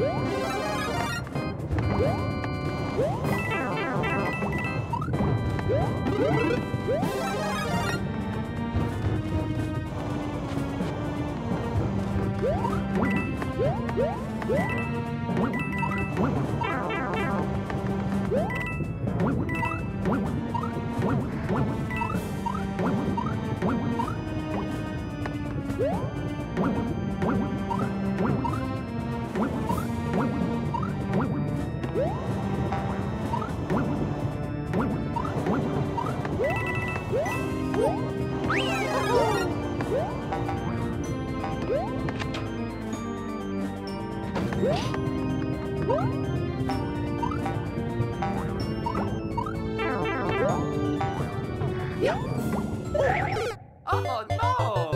Woo! Oh, no!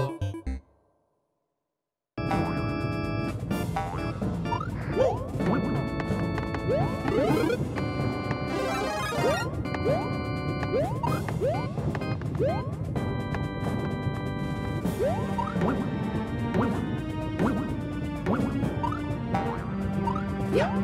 Mario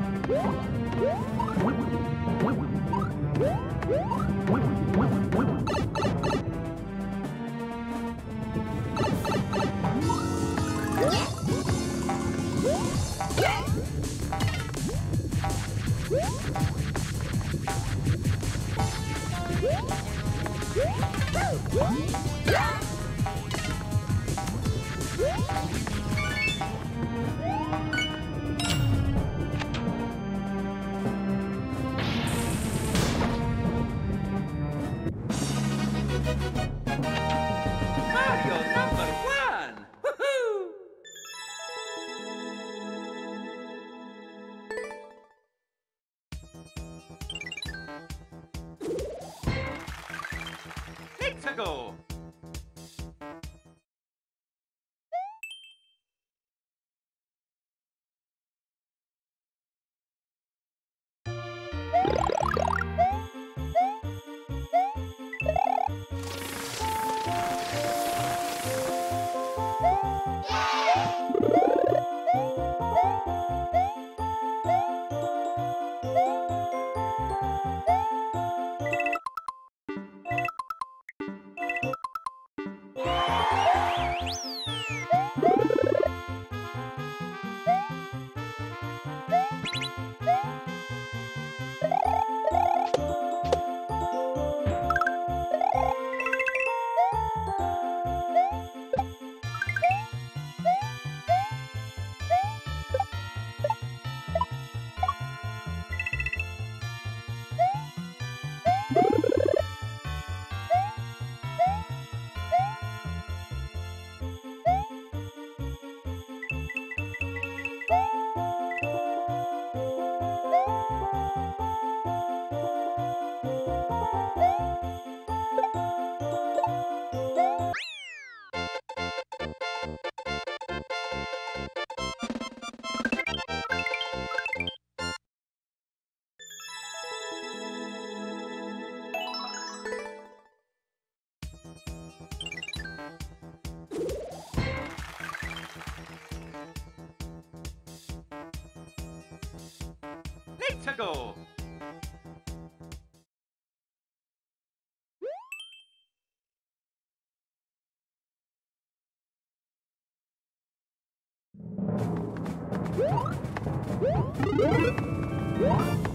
Let's go!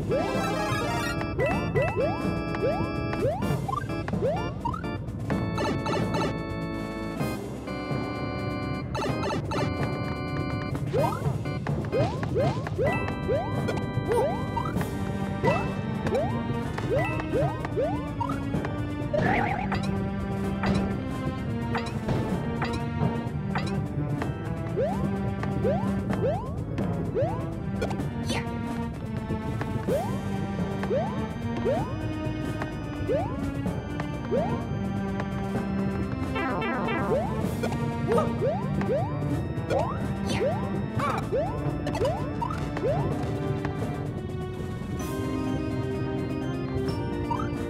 What?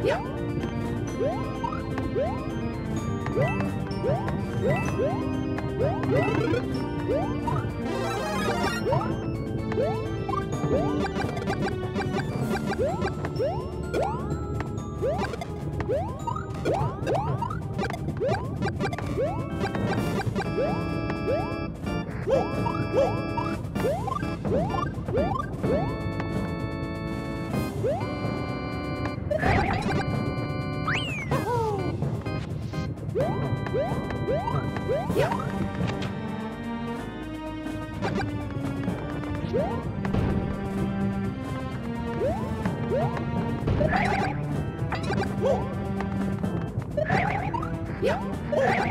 Yeah. Yeah.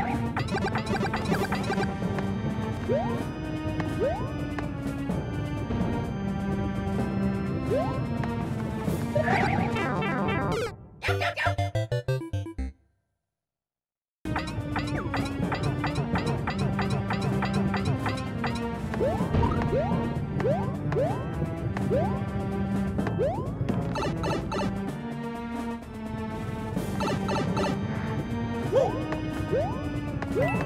Oh!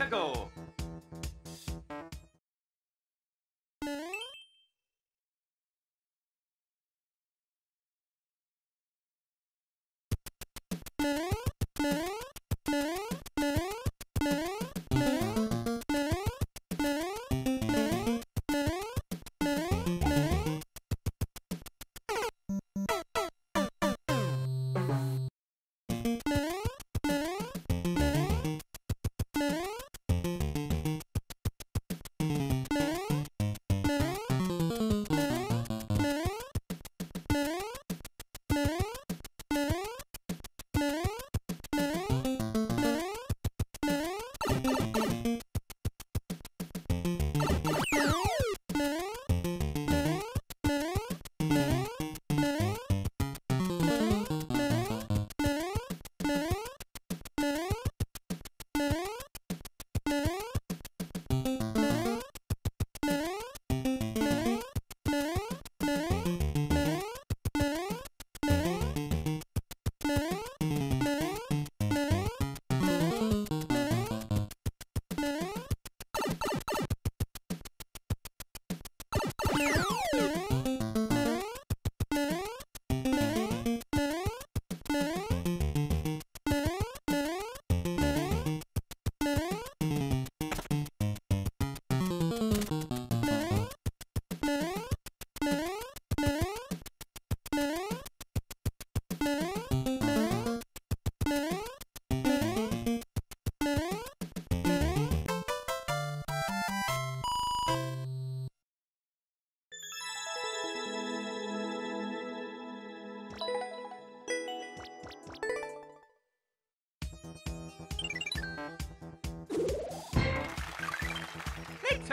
Let's go!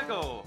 Go!